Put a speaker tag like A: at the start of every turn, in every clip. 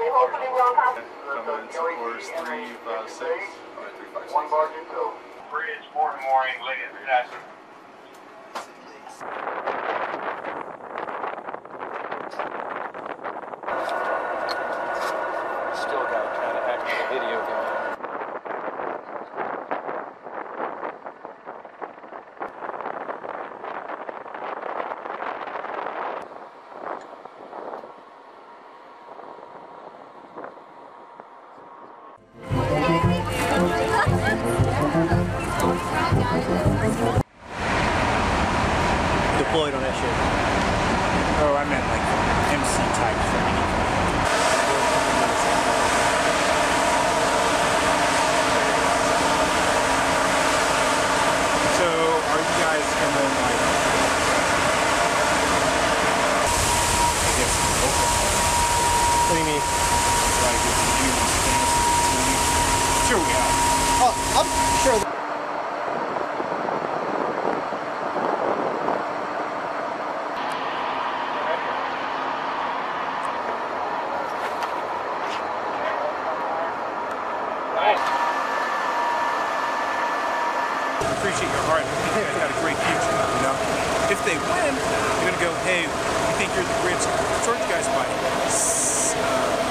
A: Coming to course 356. Alright, 356.
B: One bar two two.
C: Bridge, morning, morning, lady, international.
D: Deployed on that ship.
E: Oh, I meant like MC type for So, are you guys gonna like? I guess open.
D: What do you mean?
E: Like, if you use fancy team. Sure, we are.
D: Oh, uh, I'm sure. that-
E: appreciate your heart. I think you guys got a great future, you know? If they win, you're gonna go, hey, we think you're the greatest. You guys by uh,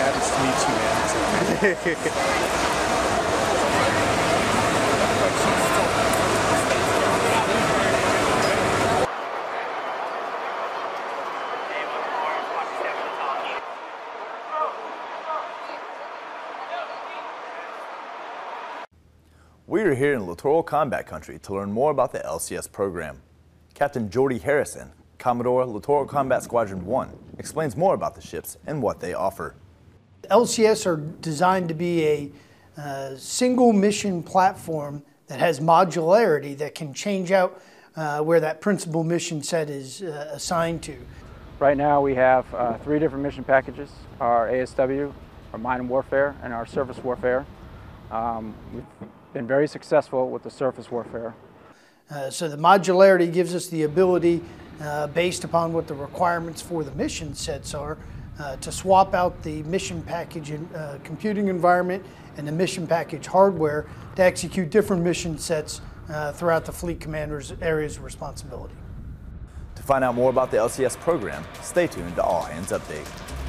E: Yeah, it's to meet you, man. It's okay.
F: We are here in Littoral Combat Country to learn more about the LCS program. Captain Jordy Harrison, Commodore Littoral Combat Squadron 1, explains more about the ships and what they offer.
G: LCS are designed to be a uh, single mission platform that has modularity that can change out uh, where that principal mission set is uh, assigned to.
H: Right now we have uh, three different mission packages, our ASW, our mine warfare, and our surface warfare. Um, we've been very successful with the surface warfare.
G: Uh, so the modularity gives us the ability, uh, based upon what the requirements for the mission sets are, uh, to swap out the mission package in, uh, computing environment and the mission package hardware to execute different mission sets uh, throughout the fleet commander's areas of responsibility.
F: To find out more about the LCS program, stay tuned to All Hands Update.